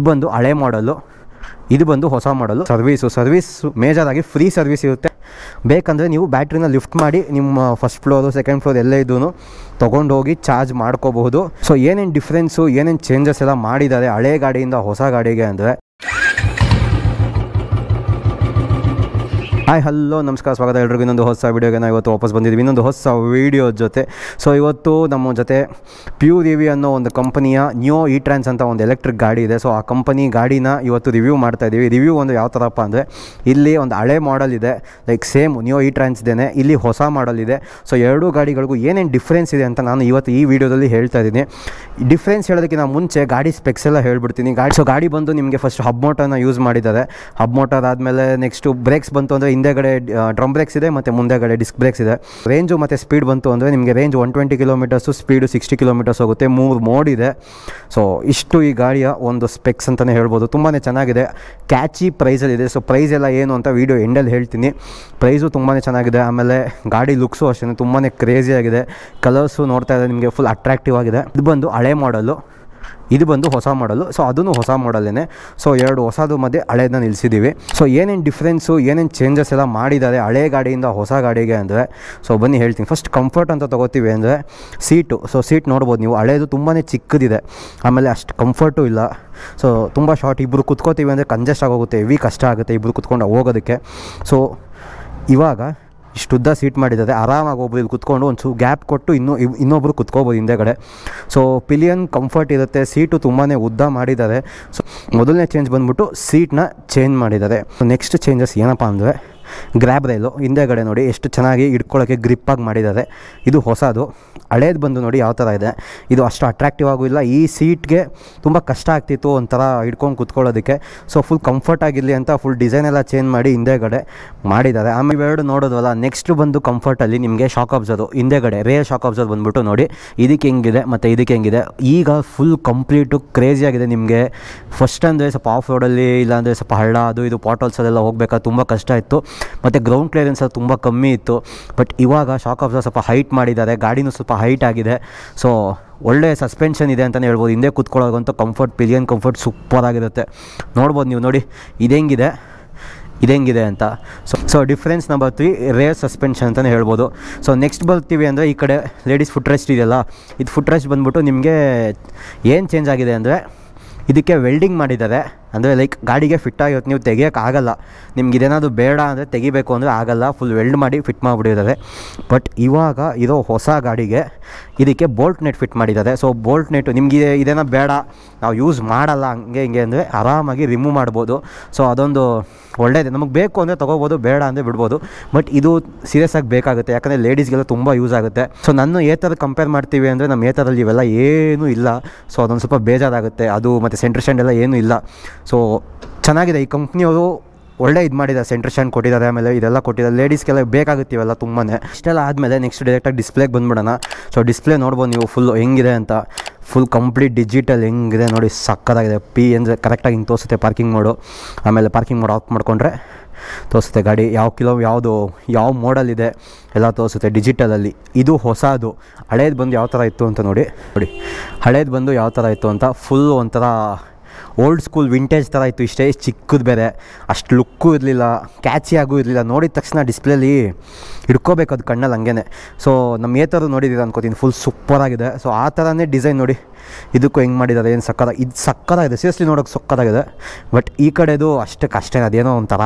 ಇದು ಬಂದು ಹಳೆ ಮಾಡಲು, ಇದು ಬಂದು ಹೊಸ ಮಾಡಲು. ಸರ್ವೀಸು ಸರ್ವೀಸ್ ಮೇಜರಾಗಿ ಫ್ರೀ ಸರ್ವಿಸ್ ಇರುತ್ತೆ. ಬೇಕಂದರೆ ನೀವು ಬ್ಯಾಟ್ರಿನ ಲಿಫ್ಟ್ ಮಾಡಿ ನಿಮ್ಮ ಫಸ್ಟ್ ಫ್ಲೋರು ಸೆಕೆಂಡ್ ಫ್ಲೋರ್ ಎಲ್ಲೇ ಇದ್ದೂ ತೊಗೊಂಡೋಗಿ ಚಾರ್ಜ್ ಮಾಡ್ಕೋಬಹುದು. ಸೊ ಏನೇನು ಡಿಫ್ರೆನ್ಸು ಏನೇನು ಚೇಂಜಸ್ ಎಲ್ಲ ಮಾಡಿದ್ದಾರೆ ಹಳೆ ಗಾಡಿಯಿಂದ ಹೊಸ ಗಾಡಿಗೆ ಅಂದರೆ. ಹಾಯ್ ಹಲೋ ನಮಸ್ಕಾರ, ಸ್ವಾಗತ ಎಲ್ರಿಗೂ. ಇನ್ನೊಂದು ಹೊಸ ವೀಡಿಯೋಗೆ ನಾವು ಇವತ್ತು ವಾಪಸ್ ಬಂದಿದ್ದೀವಿ. ಇನ್ನೊಂದು ಹೊಸ ವೀಡಿಯೋ ಜೊತೆ. ಸೊ ಇವತ್ತು ನಮ್ಮ ಜೊತೆ ಪ್ಯೂರ್ ರಿವಿ ಅನ್ನೋ ಒಂದು ಕಂಪನಿಯ ನ್ಯೂ ಇ ಟ್ರಾನ್ಸ್ ಅಂತ ಒಂದು ಎಲೆಕ್ಟ್ರಿಕ್ ಗಾಡಿ ಇದೆ. ಸೊ ಆ ಕಂಪನಿ ಗಾಡಿನ ಇವತ್ತು ರಿವ್ಯೂ ಮಾಡ್ತಾ ಇದ್ದೀವಿ ರಿವ್ಯೂ ಒಂದು ಯಾವ ಥರಪ್ಪ ಅಂದರೆ, ಇಲ್ಲಿ ಒಂದು ಹಳೆ ಮಾಡಲ್ ಇದೆ. ಲೈಕ್ ಸೇಮ್ ನ್ಯೂ ಇ ಟ್ರಾನ್ಸ್ ಇಲ್ಲಿ ಹೊಸ ಮಾಡಲ್ ಇದೆ. ಸೊ ಎರಡೂ ಗಾಡಿಗಳಿಗೂ ಏನೇನು ಡಿಫ್ರೆನ್ಸ್ ಇದೆ ಅಂತ ನಾನು ಇವತ್ತು ಈ ವಿಡಿಯೋದಲ್ಲಿ ಹೇಳ್ತಾ ಇದ್ದೀನಿ ಡಿಫ್ರೆನ್ಸ್ ಹೇಳೋದಕ್ಕಿಂತ ಮುಂಚೆ ಗಾಡಿ ಸ್ಪೆಕ್ಸ್ ಎಲ್ಲ ಹೇಳ್ಬಿಡ್ತೀನಿ. ಗಾಡಿ ಸೊ ಗಾಡಿ ಬಂದು ನಿಮಗೆ ಫಸ್ಟ್ ಹಬ್ ಮೋಟರ್ನ ಯೂಸ್ ಮಾಡಿದ್ದಾರೆ. ಹಬ್ ಮೋಟರ್ ಆದಮೇಲೆ ನೆಕ್ಸ್ಟು ಬ್ರೇಕ್ಸ್ ಬಂತು ಅಂದರೆ ಹಿಂದೆಗಡೆ ಡ್ರಮ್ ಬ್ರೇಕ್ಸ್ ಇದೆ ಮತ್ತು ಮುಂದೆಗಡೆ ಡಿಸ್ಕ್ ಬ್ರೇಕ್ಸ್ ಇದೆ. ರೇಂಜು ಮತ್ತು ಸ್ಪೀಡ್ ಬಂತು ಅಂದರೆ ನಿಮಗೆ range one twenty kilometres speed sixty kilometres ಹೋಗುತ್ತೆ. ಮೂರು ಮೋಡ್ ಇದೆ. ಸೊ ಇಷ್ಟು ಈ ಗಾಡಿಯ ಒಂದು ಸ್ಪೆಕ್ಸ್ ಅಂತಲೇ ಹೇಳ್ಬೋದು. ತುಂಬಾ ಚೆನ್ನಾಗಿದೆ. ಕ್ಯಾಚಿ ಪ್ರೈಸಲ್ಲಿದೆ ಸೊ ಪ್ರೈಸ್ ಎಲ್ಲ ಏನು ಅಂತ ವೀಡಿಯೋ ಎಂಡಲ್ಲಿ ಹೇಳ್ತೀನಿ. ಪ್ರೈಸು ತುಂಬಾ ಚೆನ್ನಾಗಿದೆ. ಆಮೇಲೆ ಗಾಡಿ ಲುಕ್ಸು ಅಷ್ಟೇ ತುಂಬಾ ಕ್ರೇಜಿಯಾಗಿದೆ ಕಲರ್ಸು ನೋಡ್ತಾ ಇದ್ದಾರೆ ನಿಮಗೆ ಫುಲ್ ಅಟ್ರಾಕ್ಟಿವ್ ಆಗಿದೆ. ಇದು ಬಂದು ಹಳೆ ಮಾಡಲು ಇದು ಬಂದು ಹೊಸ ಮಾಡಲು. ಸೊ ಅದೂ ಹೊಸ ಮಾಡಲೇ ಸೊ ಎರಡು ಹೊಸದು ಮಧ್ಯೆ ಹಳೇದನ್ನ ನಿಲ್ಲಿಸಿದ್ದೀವಿ ಸೊ ಏನೇನು ಡಿಫ್ರೆನ್ಸು ಏನೇನು ಚೇಂಜಸ್ ಎಲ್ಲ ಮಾಡಿದ್ದಾರೆ ಹಳೆ ಗಾಡಿಯಿಂದ ಹೊಸ ಗಾಡಿಗೆ ಅಂದರೆ? ಸೊ ಬನ್ನಿ ಹೇಳ್ತೀನಿ. ಫಸ್ಟ್ ಕಂಫರ್ಟ್ ಅಂತ ತೊಗೋತೀವಿ ಅಂದರೆ ಸೀಟು ಸೊ ಸೀಟ್ ನೋಡ್ಬೋದು ನೀವು. ಹಳೇದು ತುಂಬಾ ಚಿಕ್ಕದಿದೆ. ಆಮೇಲೆ ಅಷ್ಟು ಕಂಫರ್ಟು ಇಲ್ಲ. ಸೊ ತುಂಬ ಶಾರ್ಟ್ ಇಬ್ಬರು ಕುತ್ಕೋತೀವಿ ಅಂದರೆ ಕಂಜೆಸ್ಟ್ ಆಗೋಗುತ್ತೆ. ಹೆವಿ ಕಷ್ಟ ಆಗುತ್ತೆ ಇಬ್ಬರು ಕುತ್ಕೊಂಡು ಹೋಗೋದಕ್ಕೆ. ಸೊ ಇವಾಗ ಇಷ್ಟುದ್ದ ಸೀಟ್ ಮಾಡಿದ್ದಾರೆ. ಆರಾಮಾಗಿ ಒಬ್ರು ಇಲ್ಲಿ ಕುತ್ಕೊಂಡು ಒಂದು ಸೂ ಗ್ಯಾಪ್ ಕೊಟ್ಟು ಇನ್ನೂ ಇನ್ನೊಬ್ರು ಕುತ್ಕೋಬೋದು ಹಿಂದೆಗಡೆ ಸೊ ಪಿಲಿಯನ್ ಕಂಫರ್ಟ್ ಇರುತ್ತೆ. ಸೀಟು ತುಂಬಾ ಉದ್ದ ಮಾಡಿದ್ದಾರೆ. ಸೊ ಮೊದಲನೇ ಚೇಂಜ್ ಬಂದ್ಬಿಟ್ಟು ಸೀಟ್ನ ಚೇಂಜ್ ಮಾಡಿದ್ದಾರೆ. ನೆಕ್ಸ್ಟ್ ಚೇಂಜಸ್ ಏನಪ್ಪ ಅಂದರೆ ಗ್ರ್ಯಾಬ್ ರೈಲು ಹಿಂದೆಗಡೆ ನೋಡಿ ಎಷ್ಟು ಚೆನ್ನಾಗಿ ಇಟ್ಕೊಳ್ಳೋಕ್ಕೆ ಗ್ರಿಪ್ಪಾಗಿ ಮಾಡಿದ್ದಾರೆ. ಇದು ಹೊಸದು. ಹಳೇದು ಬಂದು ನೋಡಿ ಯಾವ ಥರ ಇದೆ. ಇದು ಅಷ್ಟು ಅಟ್ರಾಕ್ಟಿವ್ ಆಗೂ ಇಲ್ಲ. ಈ ಸೀಟ್ಗೆ ತುಂಬ ಕಷ್ಟ ಆಗ್ತಿತ್ತು ಒಂಥರ ಹಿಡ್ಕೊಂಡು ಕುತ್ಕೊಳ್ಳೋದಕ್ಕೆ. ಸೊ ಫುಲ್ ಕಂಫರ್ಟ್ ಆಗಿರಲಿ ಅಂತ ಫುಲ್ ಡಿಸೈನ್ ಎಲ್ಲ ಚೇಂಜ್ ಮಾಡಿ ಹಿಂದೆಗಡೆ ಮಾಡಿದ್ದಾರೆ. ಆಮೇಲೆ ಎರಡು ನೋಡೋದಲ್ಲ ನೆಕ್ಸ್ಟ್ ಬಂದು ಕಂಫರ್ಟಲ್ಲಿ ನಿಮಗೆ ಶಾಕ್ ಆಬ್ಸೋದು ಹಿಂದೆಗಡೆ ರೇರ್ ಶಾಕ್ ಅಬ್ಸರ್ ಬಂದುಬಿಟ್ಟು ನೋಡಿ, ಇದಕ್ಕೆ ಹೆಂಗಿದೆ ಮತ್ತು ಇದಕ್ಕೆ ಹೆಂಗಿದೆ. ಈಗ ಫುಲ್ ಕಂಪ್ಲೀಟು ಕ್ರೇಜಿಯಾಗಿದೆ ನಿಮಗೆ. ಫಸ್ಟ್ ಅಂದರೆ ಸ್ವಲ್ಪ ಆಫ್ ರೋಡಲ್ಲಿ ಇಲ್ಲಾಂದರೆ ಸ್ವಲ್ಪ ಹಳ್ಳ, ಅದು ಇದು ಪಾಟಲ್ಸಲ್ಲೆಲ್ಲ ಹೋಗ್ಬೇಕಾದ್ರೆ ತುಂಬ ಕಷ್ಟ ಇತ್ತು. ಮತ್ತು ಗ್ರೌಂಡ್ ಕ್ಲಿಯರೆನ್ಸ್ ಅದು ತುಂಬ ಕಮ್ಮಿ ಇತ್ತು. ಬಟ್ ಇವಾಗ ಶಾಕ್ ಆಫ್ ಸ್ವಲ್ಪ ಹೈಟ್ ಮಾಡಿದ್ದಾರೆ. ಗಾಡಿನೂ ಸ್ವಲ್ಪ ಹೈಟ್ ಆಗಿದೆ. ಸೊ ಒಳ್ಳೆ ಸಸ್ಪೆನ್ಷನ್ ಇದೆ ಅಂತಲೇ ಹೇಳ್ಬೋದು. ಹಿಂದೆ ಕೂತ್ಕೊಳ್ಳೋದಂತೂ ಕಂಫರ್ಟ್ ಪಿಲಿಯನ್ ಕಂಫರ್ಟ್ ಸೂಪರ್ ಆಗಿರುತ್ತೆ. ನೋಡ್ಬೋದು ನೀವು, ನೋಡಿ. ಇದೆಂಗಿದೆ? ಇದೆಂಗಿದೆ ಅಂತ. So so difference number three rear suspension ಅಂತಲೇ ಹೇಳ್ಬೋದು. ಸೊ ನೆಕ್ಸ್ಟ್ ಬರ್ತೀವಿ ಅಂದರೆ ಈ ಕಡೆ ಲೇಡೀಸ್ ಫುಟ್ ರೆಸ್ಟ್ ಇದೆಯಲ್ಲ? ಇದು ಫುಟ್ ರೆಸ್ಟ್ ಬಂದ್ಬಿಟ್ಟು ನಿಮಗೆ ಏನು ಚೇಂಜ್ ಆಗಿದೆ ಅಂದರೆ ಇದಕ್ಕೆ ವೆಲ್ಡಿಂಗ್ ಮಾಡಿದ್ದಾರೆ. ಅಂದರೆ ಲೈಕ್ ಗಾಡಿಗೆ ಫಿಟ್ ಆಗಿರುತ್ತೆ ನೀವು ತೆಗಿಯೋಕ್ಕಾಗಲ್ಲ ನಿಮ್ಗೆ ಇದೇನಾದರೂ ಬೇಡ ಅಂದರೆ ತೆಗಿಬೇಕು ಅಂದರೆ ಆಗಲ್ಲ. ಫುಲ್ ವೆಲ್ಡ್ ಮಾಡಿ ಫಿಟ್ ಮಾಡಿಬಿಟ್ಟಿದ್ದಾರೆ. ಬಟ್ ಇವಾಗ ಇರೋ ಹೊಸ ಗಾಡಿಗೆ ಇದಕ್ಕೆ ಬೋಲ್ಟ್ ನೆಟ್ ಫಿಟ್ ಮಾಡಿದ್ದಾರೆ. ಸೊ ಬೋಲ್ಟ್ ನೆಟ್ ನಿಮಗೆ ಇದೇನೋ ಬೇಡ. ನಾವು ಯೂಸ್ ಮಾಡಲ್ಲ. ಹಂಗೆ ಹಿಂಗೆ ಅಂದರೆ ಆರಾಮಾಗಿ ರಿಮೂವ್ ಮಾಡ್ಬೋದು. ಸೊ ಅದೊಂದು ಒಳ್ಳೆಯದೇ ನಮಗೆ ಬೇಕು ಅಂದರೆ ತೊಗೋಬೋದು, ಬೇಡ ಅಂದರೆ ಬಿಡ್ಬೋದು. ಬಟ್ ಇದು ಸೀರಿಯಸ್ ಆಗಿ ಬೇಕಾಗುತ್ತೆ. ಯಾಕಂದರೆ ಲೇಡೀಸ್ಗೆಲ್ಲ ತುಂಬ ಯೂಸ್ ಆಗುತ್ತೆ. ಸೊ ನನ್ನ ಥರ ಕಂಪೇರ್ ಮಾಡ್ತೀವಿ ಅಂದರೆ ನಮ್ಮ ಏತರಲ್ಲಿ ಇವೆಲ್ಲ ಏನೂ ಇಲ್ಲ. ಸೊ ಅದೊಂದು ಸ್ವಲ್ಪ ಬೇಜಾರಾಗುತ್ತೆ. ಅದು ಮತ್ತು ಸೆಂಟ್ರ್ ಸ್ಟ್ಯಾಂಡ್ ಎಲ್ಲ ಏನೂ ಇಲ್ಲ. ಸೊ ಚೆನ್ನಾಗಿದೆ ಈ ಕಂಪ್ನಿಯವರು ಒಳ್ಳೆ ಇದು ಮಾಡಿದ್ದಾರೆ. ಸೆಂಟ್ರ್ ಸ್ಟ್ಯಾಂಡ್ ಕೊಟ್ಟಿದ್ದಾರೆ. ಆಮೇಲೆ ಇದೆಲ್ಲ ಕೊಟ್ಟಿದ್ದಾರೆ. ಲೇಡೀಸ್ಗೆಲ್ಲ ಬೇಕಾಗುತ್ತೆ ಇವೆಲ್ಲ ತುಂಬಾ ಇಷ್ಟೆಲ್ಲ ಆದಮೇಲೆ ನೆಕ್ಸ್ಟ್ ಡೈರೆಕ್ಟಾಗಿ ಡಿಸ್ಪ್ಲೇಗೆ ಬಂದ್ಬಿಡೋಣ. ಸೊ ಡಿಸ್ಪ್ಲೇ ನೋಡ್ಬೋದು ನೀವು. ಫುಲ್ ಹೆಂಗಿದೆ ಅಂತ. ಫುಲ್ ಕಂಪ್ಲೀಟ್ ಡಿಜಿಟಲ್ ಹೆಂಗಿದೆ ನೋಡಿ. ಸಕ್ಕತ್ತಾಗಿದೆ. ಪಿ ಅಂದರೆ ಕರೆಕ್ಟಾಗಿ ಹಿಂಗೆ ತೋರಿಸುತ್ತೆ ಪಾರ್ಕಿಂಗ್ ಮಾಡು ಆಮೇಲೆ ಪಾರ್ಕಿಂಗ್ ಮೋಡ್ ಆಫ್ ಮಾಡಿಕೊಂಡ್ರೆ ತೋರಿಸುತ್ತೆ ಗಾಡಿ. ಯಾವ ಕಿಲೋ ಯಾವುದು, ಯಾವ ಮೋಡಲ್ ಇದೆ ಎಲ್ಲ ತೋರಿಸುತ್ತೆ ಡಿಜಿಟಲಲ್ಲಿ ಇದು ಹೊಸದು. ಹಳೇದು ಬಂದು ಯಾವ ಥರ ಇತ್ತು ಅಂತ ನೋಡಿ. ನೋಡಿ. ಹಳೇದು ಬಂದು ಯಾವ ಥರ ಇತ್ತು ಅಂತ. ಫುಲ್ ಒಂಥರ ಓಲ್ಡ್ ಸ್ಕೂಲ್ ವಿಂಟೇಜ್ ಥರ ಇತ್ತು ಇಷ್ಟೇ ಚಿಕ್ಕದು ಬೇರೆ. ಅಷ್ಟು ಲುಕ್ಕು ಇರಲಿಲ್ಲ ಕ್ಯಾಚಿಯಾಗೂ ಇರಲಿಲ್ಲ. ನೋಡಿದ ತಕ್ಷಣ ಡಿಸ್ಪ್ಲೇಲಿ ಹಿಡ್ಕೋಬೇಕು ಅದು ಕಣ್ಣಲ್ಲಿ ಹಂಗೇನೆ. ಸೊ ನಮ್ಮ ಥರ ನೋಡಿದ್ದೀರ ಅನ್ಕೋತೀನಿ ಫುಲ್ ಸೂಪರಾಗಿದೆ ಸೊ ಆ ಥರನೇ ಡಿಸೈನ್ ನೋಡಿ, ಇದಕ್ಕೂ ಹೆಂಗೆ ಮಾಡಿದ್ದಾರೆ ಏನು ಸಕ್ಕದ ಇದು ಸಕ್ಕದಾಗಿದೆ ಸೀರಿಯಸ್ಲಿ ನೋಡೋಕೆ ಸಕ್ಕದಾಗಿದೆ ಬಟ್ ಈ ಕಡೆದು ಅಷ್ಟಕ್ಕೆ ಅಷ್ಟೇ ಅದೇನೋ ಒಂಥರ.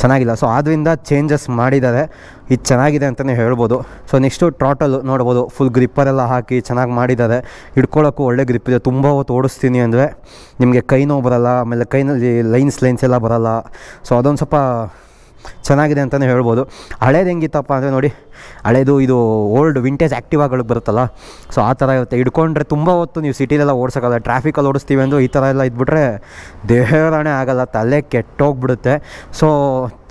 ಚೆನ್ನಾಗಿಲ್ಲ. ಸೊ ಆದ್ದರಿಂದ ಚೇಂಜಸ್ ಮಾಡಿದ್ದಾರೆ. ಇದು ಚೆನ್ನಾಗಿದೆ ಅಂತಲೇ ಹೇಳ್ಬೋದು. ಸೊ ನೆಕ್ಸ್ಟು ಟ್ರಾಟಲ್ ನೋಡ್ಬೋದು. ಫುಲ್ ಗ್ರಿಪ್ಪರೆಲ್ಲ ಹಾಕಿ ಚೆನ್ನಾಗಿ ಮಾಡಿದ್ದಾರೆ. ಹಿಡ್ಕೊಳ್ಳೋಕ್ಕೂ ಒಳ್ಳೆ ಗ್ರಿಪ್ ಇದೆ. ತುಂಬ ಹೊತ್ತು ಓಡಿಸ್ತೀನಿ ಅಂದರೆ ನಿಮಗೆ ಕೈ ನೋವು ಬರಲ್ಲ, ಆಮೇಲೆ ಕೈನಲ್ಲಿ ಲೈನ್ಸ್ ಲೈನ್ಸ್ ಎಲ್ಲ ಬರಲ್ಲ. ಸೊ ಅದೊಂದು ಸ್ವಲ್ಪ ಚೆನ್ನಾಗಿದೆ ಅಂತಲೇ ಹೇಳ್ಬೋದು. ಹಳೇದು ಹೆಂಗಿತ್ತಪ್ಪ ಅಂದರೆ ನೋಡಿ, ಹಳೇದು ಇದು ಓಲ್ಡ್ ವಿಂಟೇಜ್ ಆ್ಯಕ್ಟಿವಾಗಳಿಗೆ ಬರುತ್ತಲ್ಲ ಸೊ ಆ ಥರ ಇರುತ್ತೆ. ಹಿಡ್ಕೊಂಡ್ರೆ ತುಂಬ ಹೊತ್ತು ನೀವು ಸಿಟಿಲೆಲ್ಲ ಓಡಿಸೋಕ್ಕಲ್ಲ ಟ್ರಾಫಿಕಲ್ಲಿ ಓಡಿಸ್ತೀವಿ ಅಂದರೆ ಈ ಥರ ಎಲ್ಲ ಇದ್ಬಿಟ್ರೆ ದೇಹರಣೆ ಆಗಲ್ಲ, ತಲೆ ಕೆಟ್ಟೋಗ್ಬಿಡುತ್ತೆ. ಸೊ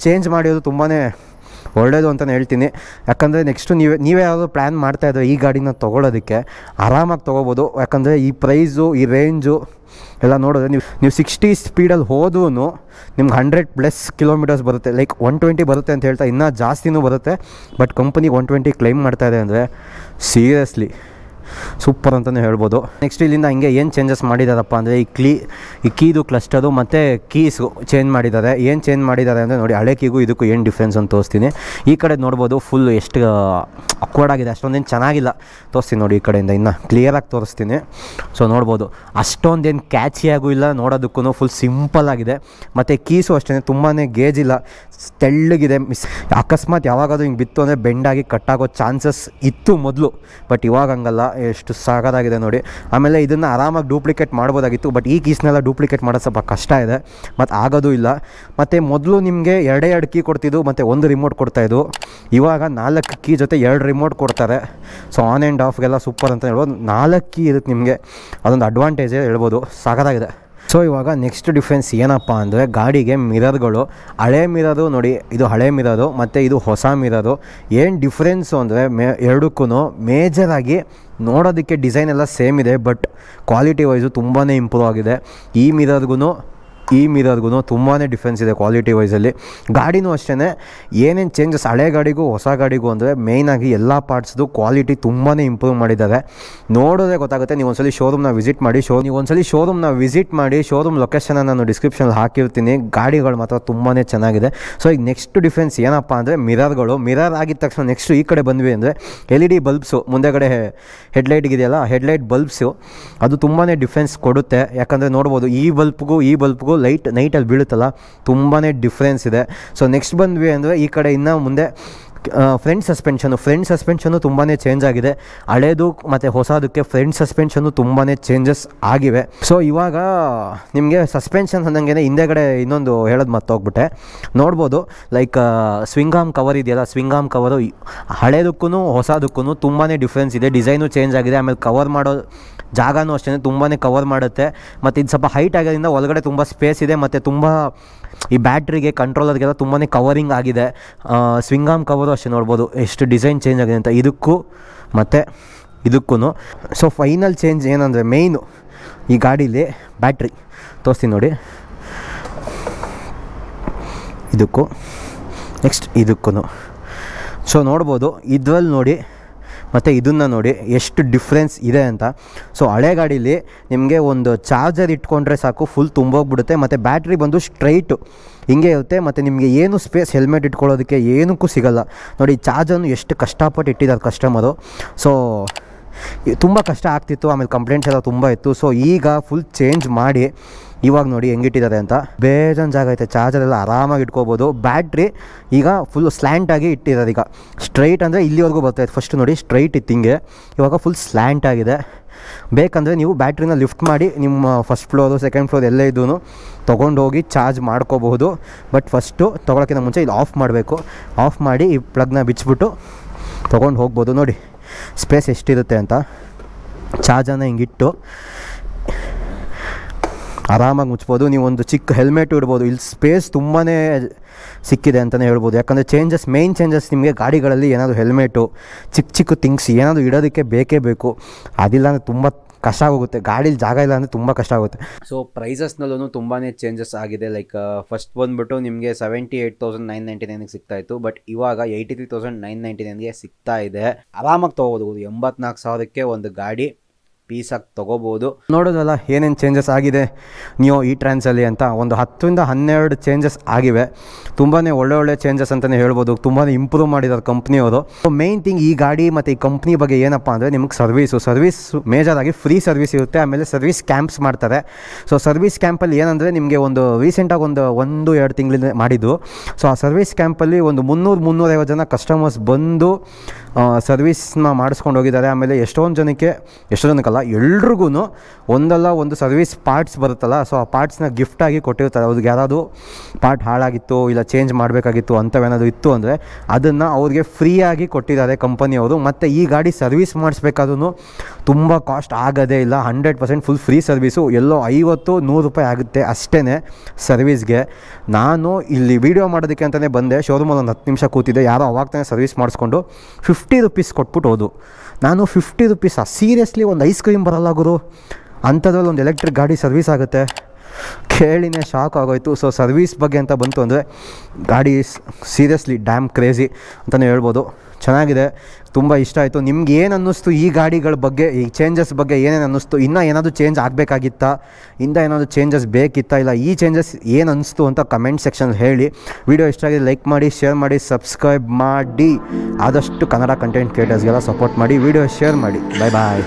ಚೇಂಜ್ ಮಾಡಿರೋದು ತುಂಬಾ ಒಳ್ಳೆಯದು ಅಂತಲೇ ಹೇಳ್ತೀನಿ. ಯಾಕಂದರೆ ನೆಕ್ಸ್ಟು ನೀವೇ ನೀವೇ ಯಾವುದು ಪ್ಲ್ಯಾನ್ ಮಾಡ್ತಾಯಿದ್ರೆ ಈ ಗಾಡಿನ ತೊಗೊಳೋದಕ್ಕೆ ಆರಾಮಾಗಿ ತೊಗೋಬೋದು. ಯಾಕಂದರೆ ಈ ಪ್ರೈಸು ಈ ರೇಂಜು ಎಲ್ಲ ನೋಡಿದ್ರೆ ನೀವು ನೀವು ಸಿಕ್ಸ್ಟಿ ಸ್ಪೀಡಲ್ಲಿ ಹೋದೂ ನಿಮ್ಗೆ ಹಂಡ್ರೆಡ್ ಪ್ಲಸ್ ಕಿಲೋಮೀಟರ್ಸ್ ಬರುತ್ತೆ. ಲೈಕ್ ಒನ್ ಟ್ವೆಂಟಿ ಬರುತ್ತೆ ಅಂತ ಹೇಳ್ತಾ ಇನ್ನೂ ಜಾಸ್ತಿನೂ ಬರುತ್ತೆ. ಬಟ್ ಕಂಪನಿಗೆ ಒನ್ ಟ್ವೆಂಟಿ ಕ್ಲೈಮ್ ಇದೆ ಅಂದರೆ ಸೀರಿಯಸ್ಲಿ ಸೂಪರ್ ಅಂತಲೇ ಹೇಳ್ಬೋದು. ನೆಕ್ಸ್ಟ್ ಇಲ್ಲಿಂದ ಹಿಂಗೆ ಏನು ಚೇಂಜಸ್ ಮಾಡಿದಾರಪ್ಪ ಅಂದರೆ ಈ ಕ್ಲೀ ಈ ಕೀದು ಕ್ಲಸ್ಟರು ಮತ್ತು ಕೀಸು ಚೇಂಜ್ ಮಾಡಿದ್ದಾರೆ. ಏನು ಚೇಂಜ್ ಮಾಡಿದ್ದಾರೆ ಅಂದರೆ ನೋಡಿ ಹಳೆ ಕೀಗೂ ಇದಕ್ಕೂ ಏನು ಡಿಫ್ರೆನ್ಸ್ ಅಂತ ತೋರಿಸ್ತೀನಿ. ಈ ಕಡೆ ನೋಡ್ಬೋದು ಫುಲ್ ಎಷ್ಟು ಅಕ್ವರ್ಡ್ ಆಗಿದೆ. ಅಷ್ಟೊಂದೇನು ಚೆನ್ನಾಗಿಲ್ಲ. ತೋರಿಸ್ತೀನಿ ನೋಡಿ ಈ ಕಡೆಯಿಂದ ಇನ್ನು. ಕ್ಲಿಯರಾಗಿ ತೋರಿಸ್ತೀನಿ. ಸೊ ನೋಡ್ಬೋದು. ಅಷ್ಟೊಂದೇನು ಕ್ಯಾಚಿಯಾಗೂ ಇಲ್ಲ. ನೋಡೋದಕ್ಕೂ ಫುಲ್ ಸಿಂಪಲ್ ಆಗಿದೆ. ಮತ್ತು ಕೀಸು ಅಷ್ಟೇ ತುಂಬಾ ಗೇಜ್ ಇಲ್ಲ. ತೆಳ್ಳಗಿದೆ, ಮಿಸ್. ಅಕಸ್ಮಾತ್ ಯಾವಾಗಾದ್ರೂ ಹಿಂಗೆ ಬಿತ್ತು ಅಂದರೆ ಬೆಂಡಾಗಿ ಕಟ್ಟಾಗೋ ಚಾನ್ಸಸ್ ಇತ್ತು ಮೊದಲು. ಬಟ್ ಇವಾಗ ಹಂಗಲ್ಲ, ಎಷ್ಟು ಸಾಗದಾಗಿದೆ ನೋಡಿ. ಆಮೇಲೆ ಇದನ್ನು ಆರಾಮಾಗಿ ಡೂಪ್ಲಿಕೇಟ್ ಮಾಡ್ಬೋದಾಗಿತ್ತು. ಬಟ್ ಈ ಕೀಸ್ನೆಲ್ಲ ಡೂಪ್ಲಿಕೇಟ್ ಮಾಡೋದು ಸ್ವಲ್ಪ ಕಷ್ಟ ಇದೆ. ಮತ್ತು ಆಗೋದು ಇಲ್ಲ. ಮತ್ತು ಮೊದಲು ನಿಮಗೆ ಎರಡೇ ಎರಡು ಕೀ ಕೊಡ್ತಿದ್ದು ಮತ್ತು ಒಂದು ರಿಮೋಟ್ ಕೊಡ್ತಾಯಿದ್ದು ಇವಾಗ ನಾಲ್ಕು ಕೀ ಜೊತೆ ಎರಡು ರಿಮೋಟ್ ಕೊಡ್ತಾರೆ. ಸೊ ಆನ್ ಆ್ಯಂಡ್ ಆಫ್ಗೆಲ್ಲ ಸೂಪರ್ ಅಂತ ಹೇಳ್ಬೋದು. ನಾಲ್ಕು ಕೀ ಇರುತ್ತೆ ನಿಮಗೆ. ಅದೊಂದು ಅಡ್ವಾಂಟೇಜೇ ಹೇಳ್ಬೋದು. ಸಾಕಾಗಿದೆ. ಸೊ ಇವಾಗ ನೆಕ್ಸ್ಟ್ ಡಿಫ್ರೆನ್ಸ್ ಏನಪ್ಪ ಅಂದರೆ ಗಾಡಿಗೆ ಮಿರರ್ಗಳು ಹಳೆ ಮಿರರು ನೋಡಿ, ಇದು ಹಳೆ ಮಿರರು ಮತ್ತು ಇದು ಹೊಸ ಮಿರರು ಏನು ಡಿಫ್ರೆನ್ಸು ಅಂದರೆ ಮೇ ಎರಡಕ್ಕೂ ಮೇಜರಾಗಿ ನೋಡೋದಕ್ಕೆ ಡಿಸೈನ್ ಎಲ್ಲ ಸೇಮ್ ಇದೆ ಬಟ್ ಕ್ವಾಲಿಟಿ ವೈಸು ತುಂಬಾ ಇಂಪ್ರೂವ್ ಆಗಿದೆ. ಈ ಮಿರರ್ಗೂ ಈ ಮಿರರ್ಗೂ ತುಂಬಾ ಡಿಫ್ರೆನ್ಸ್ ಇದೆ ಕ್ವಾಲಿಟಿ ವೈಸಲ್ಲಿ ಗಾಡಿನೂ ಅಷ್ಟೇ ಏನೇನು ಚೇಂಜಸ್ ಹಳೆ ಗಾಡಿಗೂ ಹೊಸ ಗಾಡಿಗೂ ಅಂದರೆ ಮೇಯ್ನಾಗಿ ಎಲ್ಲ ಪಾರ್ಟ್ಸ್ದು ಕ್ವಾಲಿಟಿ ತುಂಬಾ ಇಂಪ್ರೂವ್ ಮಾಡಿದ್ದಾರೆ ನೋಡೋದೇ ಗೊತ್ತಾಗುತ್ತೆ, ನೀವು ಒಂದ್ಸಲಿ ಶೋರೂಮ್ನ ವಿಸಿಟ್ ಮಾಡಿ ಶೋ ನೀವು ಒಂದ್ಸಲಿ ಶೋರೂಮ್ನ ವಿಸಿಟ್ ಮಾಡಿ ಶೋರೂಮ್ ಲೊಕೇಶನ್ನ ನಾನು ಡಿಸ್ಕ್ರಿಪ್ಷನಲ್ಲಿ ಹಾಕಿರ್ತೀನಿ. ಗಾಡಿಗಳು ಮಾತ್ರ ತುಂಬಾ ಚೆನ್ನಾಗಿದೆ. ಸೊ ಈಗ ನೆಕ್ಸ್ಟ್ ಡಿಫ್ರೆನ್ಸ್ ಏನಪ್ಪ ಅಂದರೆ ಮಿರರ್ಗಳು ಮಿರರ್ ಆಗಿದ ತಕ್ಷಣ ನೆಕ್ಸ್ಟ್ ಈ ಕಡೆ ಬಂದ್ವಿ ಅಂದರೆ ಎಲ್ ಇ ಡಿ ಬಲ್ಬ್ಸು ಮುಂದೆಗಡೆ ಹೆಡ್ಲೈಟ್ಗಿದೆಯಲ್ಲ ಹೆಡ್ಲೈಟ್ ಬಲ್ಬ್ಸು ಅದು ತುಂಬಾ ಡಿಫ್ರೆನ್ಸ್ ಕೊಡುತ್ತೆ. ಯಾಕಂದರೆ ನೋಡ್ಬೋದು ಈ ಬಲ್ಬ್ಗೂ ಈ ಬಲ್ಬ್ಗೂ ಲೈಟ್ ನೈಟಲ್ಲಿ ಬೀಳುತ್ತಲ್ಲ ತುಂಬಾ ಡಿಫ್ರೆನ್ಸ್ ಇದೆ. ಸೊ ನೆಕ್ಸ್ಟ್ ಬಂದ್ವಿ ಅಂದರೆ ಈ ಕಡೆ ಇನ್ನು ಮುಂದೆ ಫ್ರಂಟ್ ಸಸ್ಪೆನ್ಷನು ಫ್ರಂಟ್ ಸಸ್ಪೆನ್ಷನು ತುಂಬಾ ಚೇಂಜ್ ಆಗಿದೆ. ಹಳೇದು ಮತ್ತು ಹೊಸದಕ್ಕೆ ಫ್ರಂಟ್ ಸಸ್ಪೆನ್ಷನು ತುಂಬಾ ಚೇಂಜಸ್ ಆಗಿವೆ. ಸೊ ಇವಾಗ ನಿಮಗೆ ಸಸ್ಪೆನ್ಷನ್ ಅಂದಂಗೆ ಹಿಂದೆಗಡೆ ಇನ್ನೊಂದು ಹೇಳೋದು ಮರ್ತೋಗ್ಬಿಟ್ಟೆ. ನೋಡ್ಬೋದು ಲೈಕ್ ಸ್ವಿಂಗಾಮ್ ಕವರ್ ಇದೆಯಲ್ಲ ಸ್ವಿಂಗಾಮ್ ಕವರು ಹಳೇದಕ್ಕೂ ಹೊಸದಕ್ಕೂ ತುಂಬಾ ಡಿಫ್ರೆನ್ಸ್ ಇದೆ. ಡಿಸೈನು ಚೇಂಜ್ ಆಗಿದೆ. ಆಮೇಲೆ ಕವರ್ ಮಾಡೋ ಜಾಗನೂ ಅಷ್ಟೇ ತುಂಬಾ ಕವರ್ ಮಾಡುತ್ತೆ. ಮತ್ತು ಇದು ಸ್ವಲ್ಪ ಹೈಟ್ ಆಗೋದ್ರಿಂದ ಒಳಗಡೆ ತುಂಬ ಸ್ಪೇಸ್ ಇದೆ. ಮತ್ತು ತುಂಬ ಈ ಬ್ಯಾಟ್ರಿಗೆ ಕಂಟ್ರೋಲರ್ಗೆಲ್ಲ ತುಂಬಾ ಕವರಿಂಗ್ ಆಗಿದೆ. ಸ್ವಿಂಗಾಮ್ ಕವರು ಅಷ್ಟೇ ನೋಡ್ಬೋದು. ಎಷ್ಟು ಡಿಸೈನ್ ಚೇಂಜ್ ಆಗಿದೆ ಅಂತ ಇದಕ್ಕೂ ಮತ್ತು ಇದಕ್ಕೂ ಸೊ ಫೈನಲ್ ಚೇಂಜ್ ಏನಂದರೆ ಮೇಯ್ನು ಈ ಗಾಡೀಲಿ ಬ್ಯಾಟ್ರಿ ತೋರಿಸ್ತೀನಿ ನೋಡಿ. ಇದಕ್ಕೂ. ನೆಕ್ಸ್ಟ್ ಇದಕ್ಕೂ ಸೊ ನೋಡ್ಬೋದು. ಇದ್ರಲ್ಲಿ ನೋಡಿ ಮತ್ತು ಇದನ್ನು ನೋಡಿ ಎಷ್ಟು ಡಿಫ್ರೆನ್ಸ್ ಇದೆ ಅಂತ. ಸೊ ಹಳೆ ಗಾಡೀಲಿ ನಿಮಗೆ ಒಂದು ಚಾರ್ಜರ್ ಇಟ್ಕೊಂಡ್ರೆ ಸಾಕು ಫುಲ್ ತುಂಬೋಗ್ಬಿಡುತ್ತೆ, ಮತ್ತು ಬ್ಯಾಟ್ರಿ ಬಂದು ಸ್ಟ್ರೈಟು ಹಿಂಗೆ ಇರುತ್ತೆ, ಮತ್ತು ನಿಮಗೆ ಏನು ಸ್ಪೇಸ್ ಹೆಲ್ಮೆಟ್ ಇಟ್ಕೊಳ್ಳೋದಕ್ಕೆ ಏನಕ್ಕೂ ಸಿಗಲ್ಲ. ನೋಡಿ ಚಾರ್ಜನ್ನು ಎಷ್ಟು ಕಷ್ಟಪಟ್ಟು ಇಟ್ಟಿದ್ದಾರೆ ಕಸ್ಟಮರು ಸೊ ತುಂಬ ಕಷ್ಟ ಆಗ್ತಿತ್ತು, ಆಮೇಲೆ ಕಂಪ್ಲೇಂಟ್ಸ್ ಎಲ್ಲ ತುಂಬ ಇತ್ತು. ಸೊ ಈಗ ಫುಲ್ ಚೇಂಜ್ ಮಾಡಿ ಇವಾಗ ನೋಡಿ ಹೆಂಗಿಟ್ಟಿದ್ದಾರೆ ಅಂತ. ಬೇಜನ್ ಜಾಗ ಐತೆ. ಚಾರ್ಜರ್ ಎಲ್ಲ ಆರಾಮಾಗಿ ಇಟ್ಕೋಬೋದು. ಬ್ಯಾಟ್ರಿ ಈಗ ಫುಲ್ ಸ್ಲ್ಯಾಂಟಾಗಿ ಇಟ್ಟಿರೋದು ಈಗ. ಸ್ಟ್ರೈಟ್ ಅಂದರೆ ಇಲ್ಲಿವರೆಗೂ ಬರ್ತಾಯಿತ್ತು ಫಸ್ಟ್ ನೋಡಿ ಸ್ಟ್ರೈಟ್ ಇತ್ತು ಹಿಂಗೆ. ಇವಾಗ ಫುಲ್ ಸ್ಲ್ಯಾಂಟ್ ಆಗಿದೆ. ಬೇಕಂದರೆ ನೀವು ಬ್ಯಾಟ್ರಿನ ಲಿಫ್ಟ್ ಮಾಡಿ ನಿಮ್ಮ ಫಸ್ಟ್ ಫ್ಲೋರು ಸೆಕೆಂಡ್ ಫ್ಲೋರ್ ಎಲ್ಲೇ ಇದ್ದೂ ತೊಗೊಂಡೋಗಿ ಚಾರ್ಜ್ ಮಾಡ್ಕೋಬಹುದು. ಬಟ್ ಫಸ್ಟು ತೊಗೊಳಕ್ಕಿಂತ ಮುಂಚೆ ಇಲ್ಲಿ ಆಫ್ ಮಾಡಬೇಕು. ಆಫ್ ಮಾಡಿ ಈ ಪ್ಲಗ್ನ ಬಿಚ್ಚಿಬಿಟ್ಟು ತೊಗೊಂಡು ಹೋಗ್ಬೋದು. ನೋಡಿ ಸ್ಪೇಸ್ ಎಷ್ಟಿರುತ್ತೆ ಅಂತ. ಚಾರ್ಜನ್ನು ಹಿಂಗಿಟ್ಟು. ಆರಾಮಾಗಿ ಮುಚ್ಬೋದು. ನೀವು ಒಂದು ಚಿಕ್ಕ ಹೆಲ್ಮೆಟ್ ಇಡ್ಬೋದು. ಇಲ್ಲಿ ಸ್ಪೇಸ್ ತುಂಬಾ ಸಿಕ್ಕಿದೆ ಅಂತಲೇ ಹೇಳ್ಬೋದು. ಯಾಕಂದರೆ ಚೇಂಜಸ್ ಮೇಯ್ನ್ ಚೇಂಜಸ್ ನಿಮಗೆ ಗಾಡಿಗಳಲ್ಲಿ ಏನಾದರೂ ಹೆಲ್ಮೆಟು ಚಿಕ್ಕ ಚಿಕ್ಕ ಥಿಂಗ್ಸ್ ಏನಾದರೂ ಇಡೋದಕ್ಕೆ ಬೇಕೇ ಬೇಕು. ಅದಿಲ್ಲ ಅಂದರೆ ತುಂಬ ಕಷ್ಟ ಆಗುತ್ತೆ ಗಾಡೀಲಿ ಜಾಗ ಇಲ್ಲ ಅಂದರೆ ತುಂಬ ಕಷ್ಟ ಆಗುತ್ತೆ. ಸೊ ಪ್ರೈಸಸ್ನಲ್ಲೂ ತುಂಬಾ ಚೇಂಜಸ್ ಆಗಿದೆ. ಲೈಕ್ ಫಸ್ಟ್ ಬಂದ್ಬಿಟ್ಟು ನಿಮಗೆ seventy eight thousand nine ninety ನೈನ್ಗೆ ಸಿಗ್ತಾ ಇತ್ತು. ಬಟ್ ಇವಾಗ eighty three thousand nine ninety ನೈನ್ಗೆ ಸಿಗ್ತಾ ಇದೆ. ಆರಾಮಾಗಿ ತೊಗೋಬೋದು. ಎಂಬತ್ನಾಲ್ಕು ಸಾವಿರಕ್ಕೆ ಒಂದು ಗಾಡಿ ಪೀಸಾಗಿ ತೊಗೋಬೋದು. ನೋಡೋದಲ್ಲ, ಏನೇನು ಚೇಂಜಸ್ ಆಗಿದೆ? ನೀವು ಈ ಟ್ರ್ಯಾನ್ಸಲ್ಲಿ ಅಂತ ಒಂದು ಹತ್ತರಿಂದ ಹನ್ನೆರಡು ಚೇಂಜಸ್ ಆಗಿವೆ. ತುಂಬಾ ಒಳ್ಳೆ ಒಳ್ಳೆ ಚೇಂಜಸ್ ಅಂತಲೇ ಹೇಳ್ಬೋದು. ತುಂಬಾ ಇಂಪ್ರೂವ್ ಮಾಡಿದ್ದಾರೆ ಕಂಪ್ನಿಯವರು ಸೊ ಮೇಯ್ನ್ ಥಿಂಗ್ ಈ ಗಾಡಿ ಮತ್ತು ಈ ಕಂಪ್ನಿ ಬಗ್ಗೆ ಏನಪ್ಪ ಅಂದರೆ ನಿಮಗೆ ಸರ್ವೀಸು ಸರ್ವಿಸ್ ಮೇಜರಾಗಿ ಫ್ರೀ ಸರ್ವಿಸ್ ಇರುತ್ತೆ. ಆಮೇಲೆ ಸರ್ವಿಸ್ ಕ್ಯಾಂಪ್ಸ್ ಮಾಡ್ತಾರೆ. ಸೊ ಸರ್ವಿಸ್ ಕ್ಯಾಂಪಲ್ಲಿ ಏನಂದರೆ ನಿಮಗೆ ಒಂದು ರೀಸೆಂಟಾಗಿ ಒಂದು ಒಂದು, ಎರಡು ತಿಂಗಳಿಂದ ಮಾಡಿದ್ದು. ಸೊ ಆ ಸರ್ವಿಸ್ ಕ್ಯಾಂಪಲ್ಲಿ ಒಂದು ಮುನ್ನೂರು ಮುನ್ನೂರೈವತ್ತು ಜನ ಕಸ್ಟಮರ್ಸ್ ಬಂದು ಸರ್ವಿಸ್ನ ಮಾಡಿಸ್ಕೊಂಡು ಹೋಗಿದ್ದಾರೆ. ಆಮೇಲೆ ಎಷ್ಟೊಂದು ಜನಕ್ಕೆ ಎಷ್ಟೋ ಜನಕ್ಕಲ್ಲ ಎಲ್ರಿಗೂ ಒಂದಲ್ಲ ಒಂದು ಸರ್ವಿಸ್ ಪಾರ್ಟ್ಸ್ ಬರುತ್ತಲ್ಲ, ಸೊ ಆ ಪಾರ್ಟ್ಸ್ನ ಗಿಫ್ಟಾಗಿ ಕೊಟ್ಟಿರ್ತಾರೆ. ಅವ್ರಿಗೆ ಯಾರಾದರೂ ಪಾರ್ಟ್ ಹಾಳಾಗಿತ್ತು, ಇಲ್ಲ ಚೇಂಜ್ ಮಾಡಬೇಕಾಗಿತ್ತು ಅಂಥವೇನಾದರೂ ಇತ್ತು ಅಂದರೆ ಅದನ್ನು ಅವ್ರಿಗೆ ಫ್ರೀಯಾಗಿ ಕೊಟ್ಟಿದ್ದಾರೆ ಕಂಪನಿಯವರು. ಮತ್ತು ಈ ಗಾಡಿ ಸರ್ವಿಸ್ ಮಾಡಿಸ್ಬೇಕಾದ್ರೂ ತುಂಬ ಕಾಸ್ಟ್ ಆಗೋದೇ ಇಲ್ಲ hundred percent full free service ಎಲ್ಲೋ ಐವತ್ತು, ನೂರು ರೂಪಾಯಿ ಆಗುತ್ತೆ ಅಷ್ಟೇ ಸರ್ವಿಸ್ಗೆ ನಾನು ಇಲ್ಲಿ ವೀಡಿಯೋ ಮಾಡೋದಕ್ಕೆ ಅಂತಲೇ ಬಂದೆ ಶೋರೂಮಲ್ಲಿ ಒಂದು ಹತ್ತು ನಿಮಿಷ ಕೂತಿದ್ದೆ, ಯಾರೋ ಅವಾಗ ತಾನೇ ಸರ್ವಿಸ್ ಮಾಡಿಸ್ಕೊಂಡು ಫಿಫ್ಟಿ ರುಪೀಸ್ ಕೊಟ್ಬಿಟ್ಟು ಹೋದು. ನಾನು ಫಿಫ್ಟಿ ರುಪೀಸ್ ಸೀರಿಯಸ್ಲಿ ಒಂದು ಐಸ್ ಕ್ರೀಮ್ ಬರಲ್ಲ ಗುರು. ಅಂಥದ್ರಲ್ಲಿ ಒಂದು ಎಲೆಕ್ಟ್ರಿಕ್ ಗಾಡಿ ಸರ್ವಿಸ್ ಆಗುತ್ತೆ. ಕೇಳಿನೇ ಶಾಕ್ ಆಗೋಯ್ತು. ಸೊ ಸರ್ವಿಸ್ ಬಗ್ಗೆ ಅಂತ ಬಂತು ಅಂದರೆ ಗಾಡಿ ಸೀರಿಯಸ್ಲಿ ಡ್ಯಾಮ್ ಕ್ರೇಜಿ ಅಂತಲೇ ಹೇಳ್ಬೋದು. ಚೆನ್ನಾಗಿದೆ. ತುಂಬ ಇಷ್ಟ ಆಯಿತು. ನಿಮ್ಗೆ ಏನು ಅನ್ನಿಸ್ತು ಈ ಗಾಡಿಗಳ ಬಗ್ಗೆ, ಈ ಚೇಂಜಸ್ ಬಗ್ಗೆ ಏನೇನು ಅನ್ನಿಸ್ತು? ಇನ್ನೂ ಏನಾದರೂ ಚೇಂಜ್ ಆಗಬೇಕಾಗಿತ್ತಾ? ಇಂದ ಏನಾದರೂ ಚೇಂಜಸ್ ಬೇಕಿತ್ತಾ ಇಲ್ಲ? ಈ ಚೇಂಜಸ್ ಏನು ಅನ್ನಿಸ್ತು ಅಂತ ಕಮೆಂಟ್ ಸೆಕ್ಷನ್ ಹೇಳಿ. ವಿಡಿಯೋ ಇಷ್ಟ ಆಗಿದೆ ಲೈಕ್ ಮಾಡಿ ಶೇರ್ ಮಾಡಿ ಸಬ್ಸ್ಕ್ರೈಬ್ ಮಾಡಿ. ಆದಷ್ಟು ಕನ್ನಡ ಕಂಟೆಂಟ್ ಕ್ರಿಯೇಟರ್ಸ್ಗೆಲ್ಲ ಸಪೋರ್ಟ್ ಮಾಡಿ. ವಿಡಿಯೋ ಶೇರ್ ಮಾಡಿ. Bye bye